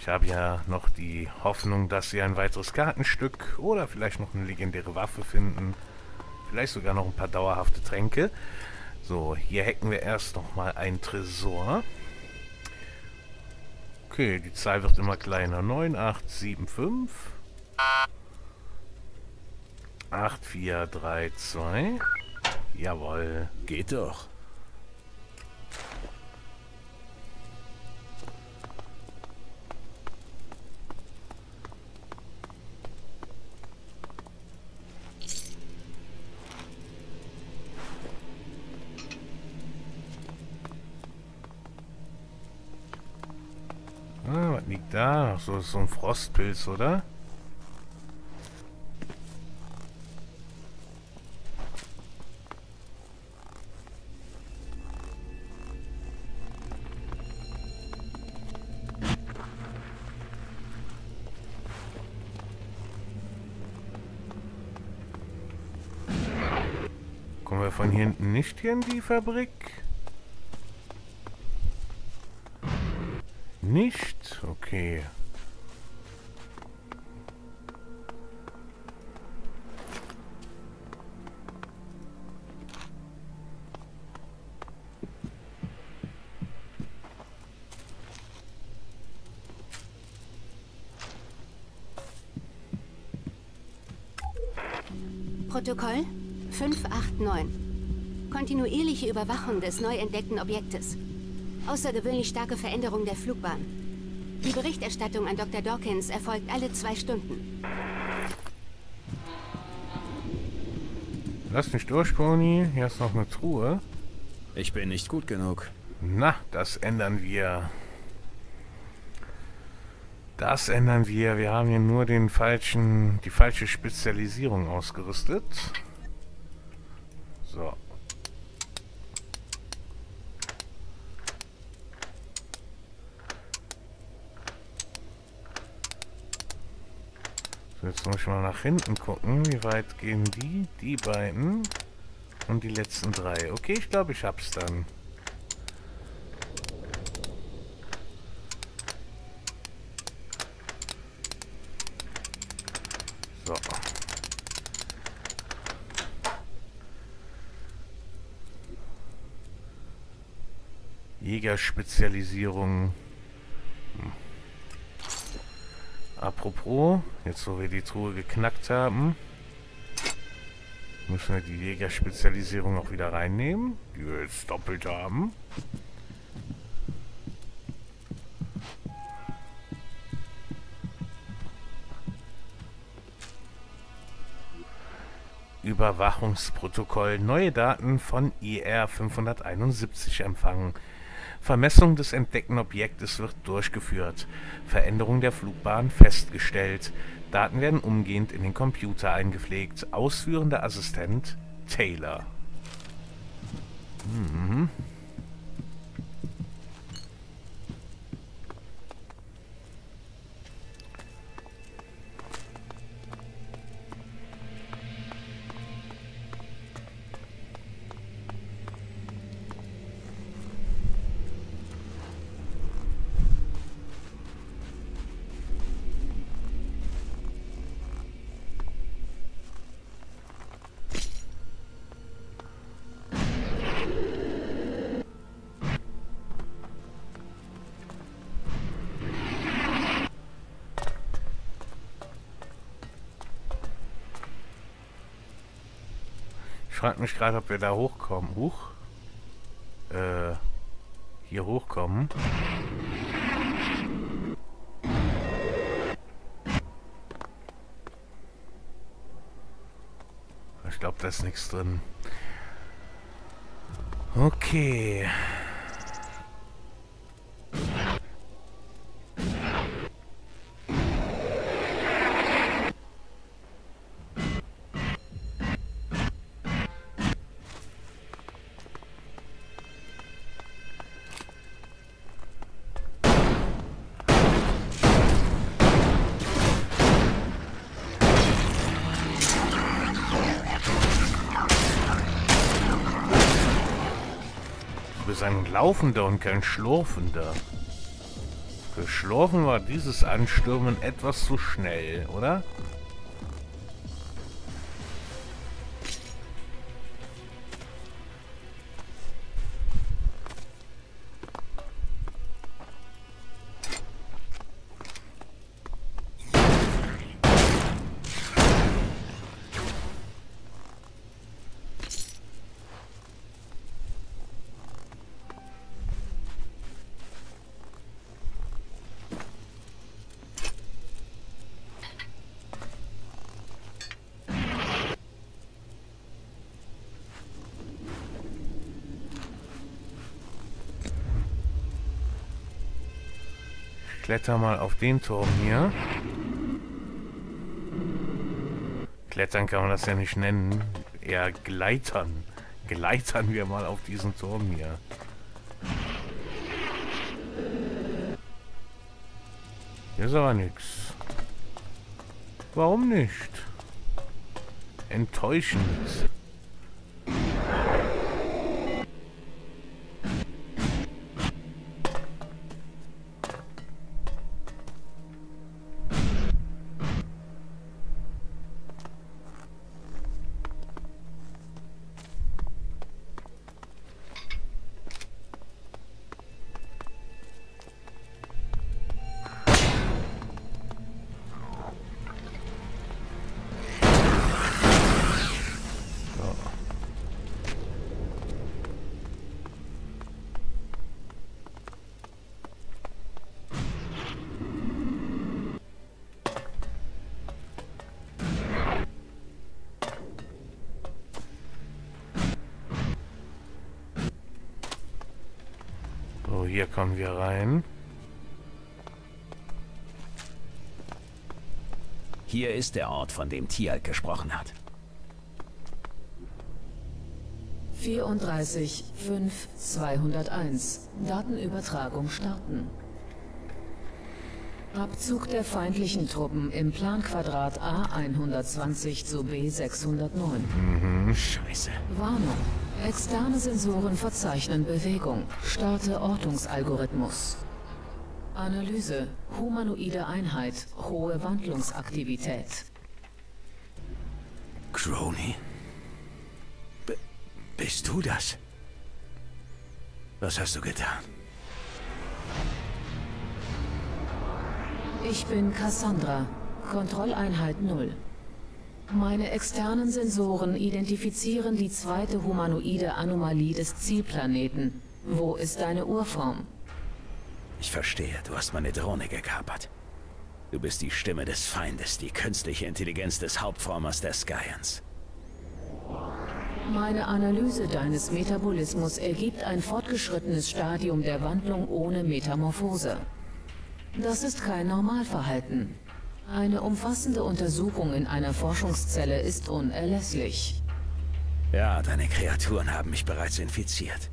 Ich habe ja noch die Hoffnung, dass wir ein weiteres Kartenstück oder vielleicht noch eine legendäre Waffe finden. Vielleicht sogar noch ein paar dauerhafte Tränke. So, hier hacken wir erst noch mal ein Tresor. Okay, die Zahl wird immer kleiner. 9875 8432 Jawohl. Geht doch. Ah, was liegt da? Ach so, ist so ein Frostpilz, oder? Kommen wir von hinten nicht hier in die Fabrik? Nicht? Okay. Protokoll 589. Kontinuierliche Überwachung des neu entdeckten Objektes. Außergewöhnlich starke Veränderung der Flugbahn. Die Berichterstattung an Dr. Dawkins erfolgt alle zwei Stunden. Lass nicht durch, Pony. Hier ist noch eine Truhe. Ich bin nicht gut genug. Na, das ändern wir. Das ändern wir. Wir haben hier nur den falschen, die falsche Spezialisierung ausgerüstet. So. So, jetzt muss ich mal nach hinten gucken. Wie weit gehen die? Die beiden. Und die letzten drei. Okay, ich glaube, ich hab's dann. So. Jägerspezialisierung. Hm. Apropos, jetzt wo wir die Truhe geknackt haben, müssen wir die Jägerspezialisierung auch wieder reinnehmen, die wir jetzt doppelt haben. Überwachungsprotokoll. Neue Daten von IR 571 empfangen. Vermessung des entdeckten Objektes wird durchgeführt. Veränderung der Flugbahn festgestellt. Daten werden umgehend in den Computer eingepflegt. Ausführender Assistent Taylor. Mhm. Frage mich gerade, ob wir da hochkommen. Huch. Äh, hier hochkommen. Ich glaube, da ist nichts drin. Okay. Laufender und kein Schlurfender. Für Schlurfen war dieses Anstürmen etwas zu schnell, oder? Kletter mal auf den Turm hier. Klettern kann man das ja nicht nennen. Eher gleitern. Gleitern wir mal auf diesen Turm hier. Hier ist aber nichts. Warum nicht? Enttäuschend. Kommen wir rein. Hier ist der Ort, von dem Tialk gesprochen hat. 34 5 201. Datenübertragung starten. Abzug der feindlichen Truppen im Planquadrat A120 zu B609. Mhm, scheiße. Warnung. Externe Sensoren verzeichnen Bewegung. Starte Ortungsalgorithmus. Analyse. Humanoide Einheit. Hohe Wandlungsaktivität. Crony? B bist du das? Was hast du getan? Ich bin Cassandra. Kontrolleinheit 0. Meine externen Sensoren identifizieren die zweite humanoide Anomalie des Zielplaneten. Wo ist deine Urform? Ich verstehe, du hast meine Drohne gekapert. Du bist die Stimme des Feindes, die künstliche Intelligenz des Hauptformers der Skyans. Meine Analyse deines Metabolismus ergibt ein fortgeschrittenes Stadium der Wandlung ohne Metamorphose. Das ist kein Normalverhalten. Eine umfassende Untersuchung in einer Forschungszelle ist unerlässlich. Ja, deine Kreaturen haben mich bereits infiziert.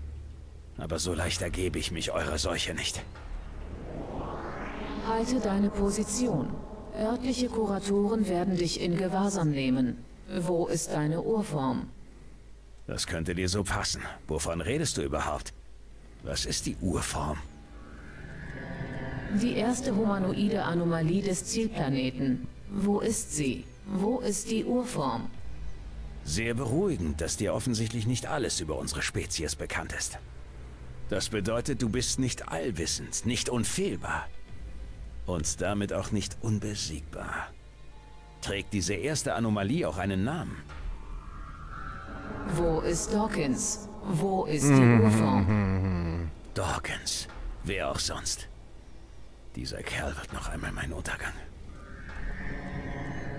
Aber so leicht ergebe ich mich eurer Seuche nicht. Halte deine Position. Örtliche Kuratoren werden dich in Gewahrsam nehmen. Wo ist deine Urform? Das könnte dir so passen. Wovon redest du überhaupt? Was ist die Urform? Die erste humanoide Anomalie des Zielplaneten. Wo ist sie? Wo ist die Urform? Sehr beruhigend, dass dir offensichtlich nicht alles über unsere Spezies bekannt ist. Das bedeutet, du bist nicht allwissend, nicht unfehlbar. Und damit auch nicht unbesiegbar. Trägt diese erste Anomalie auch einen Namen? Wo ist Dawkins? Wo ist die Urform? Dawkins. Wer auch sonst. Dieser Kerl wird noch einmal mein Untergang.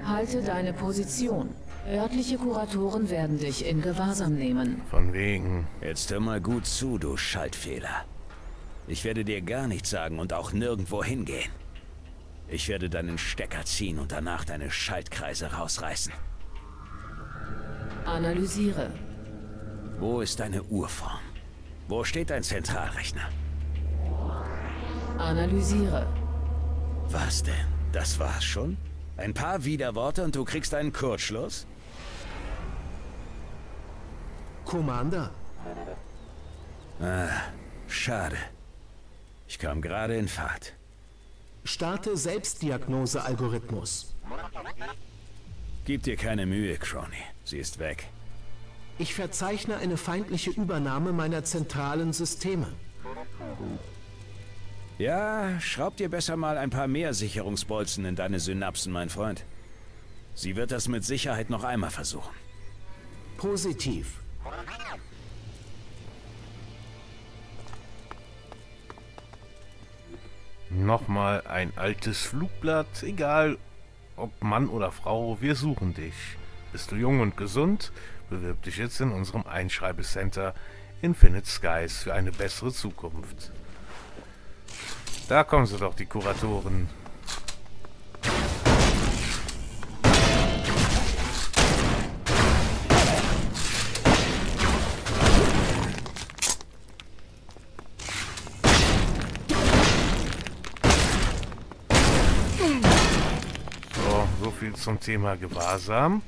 Halte deine Position. Örtliche Kuratoren werden dich in Gewahrsam nehmen. Von wegen. Jetzt hör mal gut zu, du Schaltfehler. Ich werde dir gar nichts sagen und auch nirgendwo hingehen. Ich werde deinen Stecker ziehen und danach deine Schaltkreise rausreißen. Analysiere. Wo ist deine Urform? Wo steht dein Zentralrechner? Analysiere. Was denn? Das war's schon? Ein paar Widerworte und du kriegst einen Kurzschluss? Commander, Ah, schade. Ich kam gerade in Fahrt. starte Selbstdiagnose-Algorithmus. Gib dir keine Mühe, Crony. Sie ist weg. Ich verzeichne eine feindliche Übernahme meiner zentralen Systeme. Ja, schraub dir besser mal ein paar mehr Sicherungsbolzen in deine Synapsen, mein Freund. Sie wird das mit Sicherheit noch einmal versuchen. Positiv. Nochmal ein altes Flugblatt, egal ob Mann oder Frau, wir suchen dich. Bist du jung und gesund? Bewirb dich jetzt in unserem Einschreibecenter Infinite Skies für eine bessere Zukunft. Da kommen sie doch, die Kuratoren. So, so viel zum Thema Gewahrsam.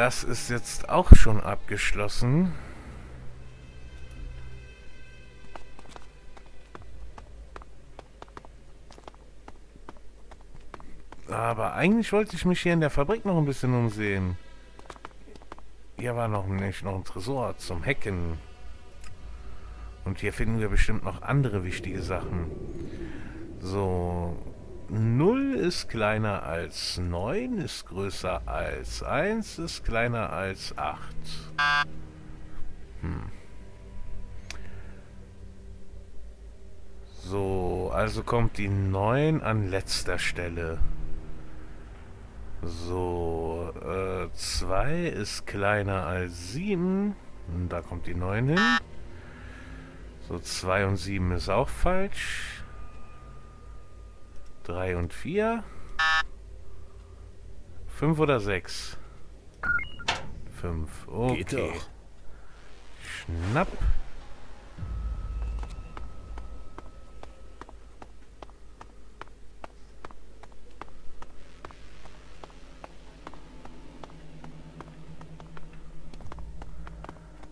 Das ist jetzt auch schon abgeschlossen. Aber eigentlich wollte ich mich hier in der Fabrik noch ein bisschen umsehen. Hier war noch nicht noch ein Tresor zum Hacken. Und hier finden wir bestimmt noch andere wichtige Sachen. So. 0 ist kleiner als 9, ist größer als 1, ist kleiner als 8. Hm. So, also kommt die 9 an letzter Stelle. So, 2 ist kleiner als 7. Und da kommt die 9 hin. So, 2 und 7 ist auch falsch. 3 und 4. 5 oder 6? 5. Okay. Geht doch. Schnapp.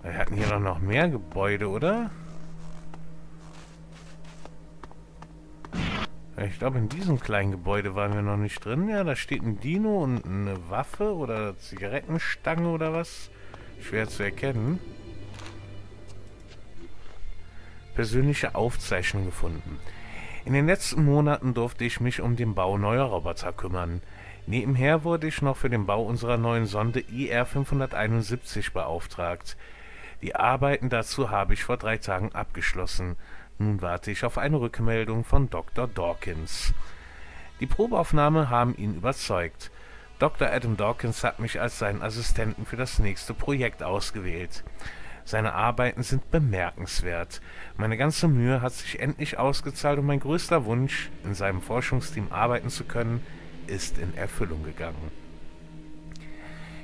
Wir hatten hier doch noch mehr Gebäude, oder? Ich glaube, in diesem kleinen Gebäude waren wir noch nicht drin. Ja, da steht ein Dino und eine Waffe oder Zigarettenstange oder was. Schwer zu erkennen. Persönliche Aufzeichnung gefunden. In den letzten Monaten durfte ich mich um den Bau neuer Roboter kümmern. Nebenher wurde ich noch für den Bau unserer neuen Sonde IR 571 beauftragt. Die Arbeiten dazu habe ich vor drei Tagen abgeschlossen. Nun warte ich auf eine Rückmeldung von Dr. Dawkins. Die Probeaufnahme haben ihn überzeugt. Dr. Adam Dawkins hat mich als seinen Assistenten für das nächste Projekt ausgewählt. Seine Arbeiten sind bemerkenswert. Meine ganze Mühe hat sich endlich ausgezahlt und mein größter Wunsch, in seinem Forschungsteam arbeiten zu können, ist in Erfüllung gegangen.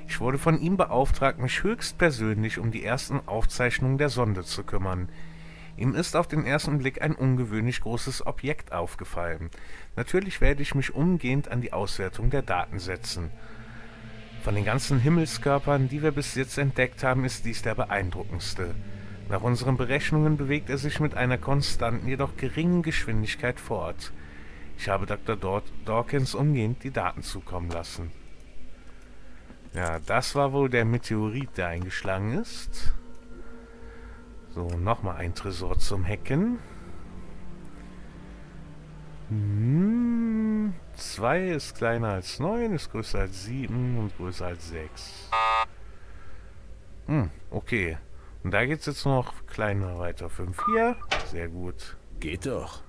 Ich wurde von ihm beauftragt, mich höchstpersönlich um die ersten Aufzeichnungen der Sonde zu kümmern. Ihm ist auf den ersten Blick ein ungewöhnlich großes Objekt aufgefallen. Natürlich werde ich mich umgehend an die Auswertung der Daten setzen. Von den ganzen Himmelskörpern, die wir bis jetzt entdeckt haben, ist dies der beeindruckendste. Nach unseren Berechnungen bewegt er sich mit einer konstanten, jedoch geringen Geschwindigkeit fort. Ich habe Dr. Daw Dawkins umgehend die Daten zukommen lassen. Ja, das war wohl der Meteorit, der eingeschlagen ist. So, nochmal ein Tresor zum Hacken. Hm, 2 ist kleiner als 9, ist größer als 7 und größer als 6. Hm, okay. Und da geht es jetzt noch kleiner weiter. 5 hier. Sehr gut. Geht doch.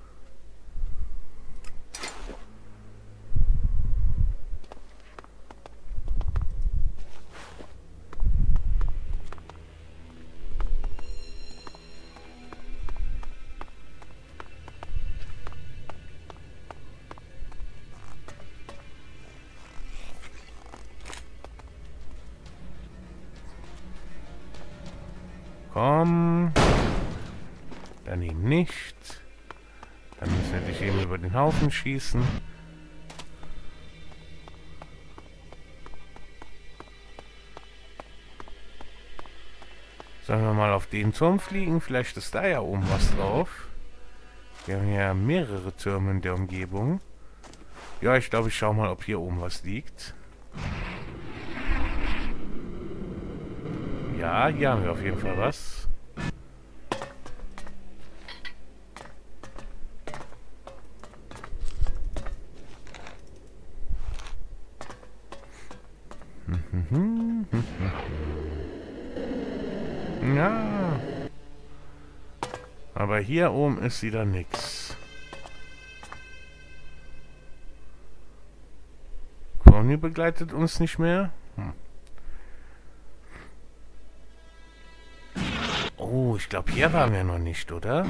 Komm. Dann ihn nicht. Dann müssen wir dich eben über den Haufen schießen. Sollen wir mal auf den Turm fliegen? Vielleicht ist da ja oben was drauf. Wir haben ja mehrere Türme in der Umgebung. Ja, ich glaube, ich schaue mal, ob hier oben was liegt. Ja, hier haben wir auf jeden Fall was. Ja. Aber hier oben ist wieder nichts. Conny begleitet uns nicht mehr. Glaube, hier waren wir noch nicht, oder?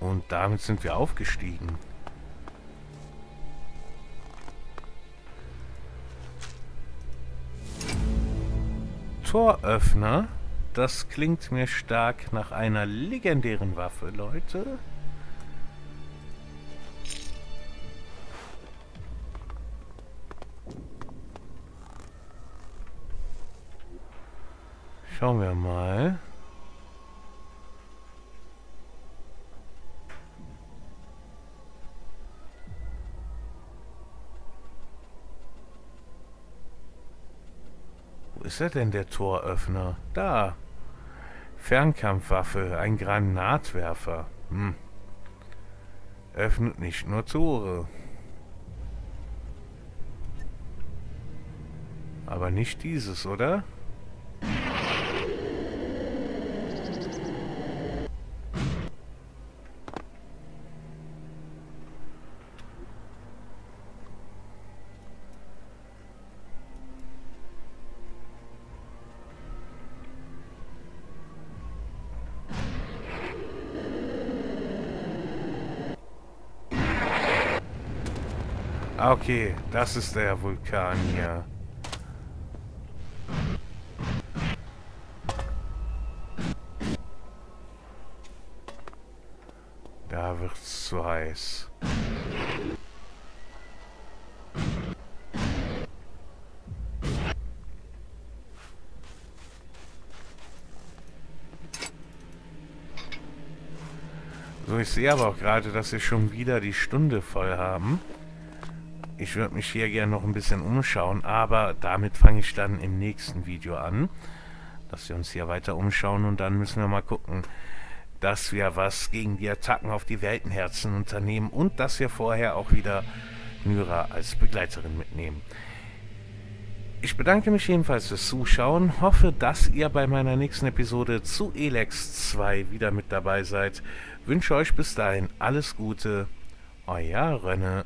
Und damit sind wir aufgestiegen. Toröffner. Das klingt mir stark nach einer legendären Waffe, Leute. Schauen wir mal. Ist er denn, der Toröffner? Da. Fernkampfwaffe, ein Granatwerfer. Hm. Öffnet nicht nur Tore. Aber nicht dieses, oder? Okay, das ist der Vulkan hier. Da wird's zu heiß. So, ich sehe aber auch gerade, dass wir schon wieder die Stunde voll haben. Ich würde mich hier gerne noch ein bisschen umschauen, aber damit fange ich dann im nächsten Video an, dass wir uns hier weiter umschauen und dann müssen wir mal gucken, dass wir was gegen die Attacken auf die Weltenherzen unternehmen und dass wir vorher auch wieder Myra als Begleiterin mitnehmen. Ich bedanke mich jedenfalls fürs Zuschauen, hoffe, dass ihr bei meiner nächsten Episode zu Elex 2 wieder mit dabei seid. Wünsche euch bis dahin alles Gute, euer Rönne.